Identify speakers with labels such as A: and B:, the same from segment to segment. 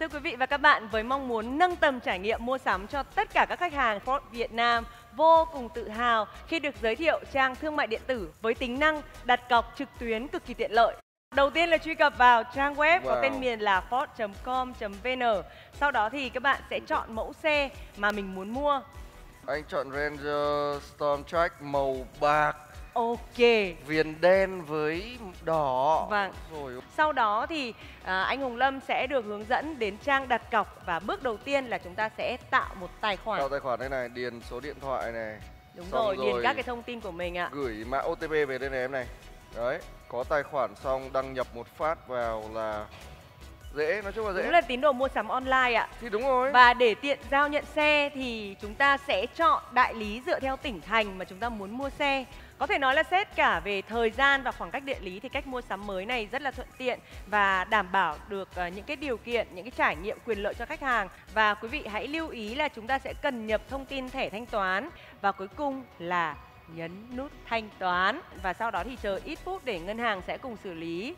A: Thưa quý vị và các bạn, với mong muốn nâng tầm trải nghiệm mua sắm cho tất cả các khách hàng Ford Việt Nam vô cùng tự hào khi được giới thiệu trang thương mại điện tử với tính năng đặt cọc trực tuyến cực kỳ tiện lợi. Đầu tiên là truy cập vào trang web wow. có tên miền là ford.com.vn. Sau đó thì các bạn sẽ chọn mẫu xe mà mình muốn mua.
B: Anh chọn Ranger Storm Track màu bạc
A: Ok.
B: Viền đen với đỏ.
A: Vâng. Rồi. Sau đó thì à, anh Hùng Lâm sẽ được hướng dẫn đến trang đặt cọc và bước đầu tiên là chúng ta sẽ tạo một tài khoản.
B: Tạo tài khoản đây này, điền số điện thoại này.
A: Đúng rồi, rồi, điền các cái thông tin của mình ạ.
B: Gửi mã OTP về đây này em này. Đấy, có tài khoản xong đăng nhập một phát vào là dễ nói chung là dễ.
A: đúng là tín đồ mua sắm online ạ.
B: Thì đúng rồi.
A: Và để tiện giao nhận xe thì chúng ta sẽ chọn đại lý dựa theo tỉnh thành mà chúng ta muốn mua xe. Có thể nói là xét cả về thời gian và khoảng cách địa lý thì cách mua sắm mới này rất là thuận tiện và đảm bảo được uh, những cái điều kiện, những cái trải nghiệm quyền lợi cho khách hàng. Và quý vị hãy lưu ý là chúng ta sẽ cần nhập thông tin thẻ thanh toán và cuối cùng là nhấn nút thanh toán. Và sau đó thì chờ ít phút để ngân hàng sẽ cùng xử lý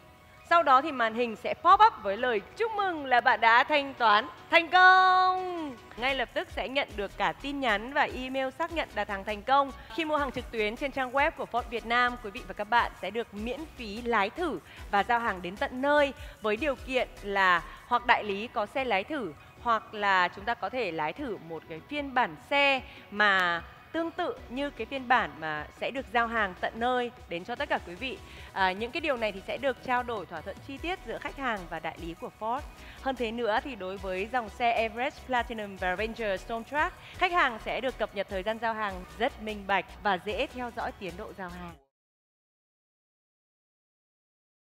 A: sau đó thì màn hình sẽ pop up với lời chúc mừng là bạn đã thanh toán thành công. Ngay lập tức sẽ nhận được cả tin nhắn và email xác nhận đặt hàng thành công. Khi mua hàng trực tuyến trên trang web của Ford Việt Nam, quý vị và các bạn sẽ được miễn phí lái thử và giao hàng đến tận nơi với điều kiện là hoặc đại lý có xe lái thử hoặc là chúng ta có thể lái thử một cái phiên bản xe mà tương tự như cái phiên bản mà sẽ được giao hàng tận nơi đến cho tất cả quý vị. À, những cái điều này thì sẽ được trao đổi thỏa thuận chi tiết giữa khách hàng và đại lý của Ford. Hơn thế nữa thì đối với dòng xe Everest Platinum và Ranger Stormtrack, khách hàng sẽ được cập nhật thời gian giao hàng rất minh bạch và dễ theo dõi tiến độ giao hàng.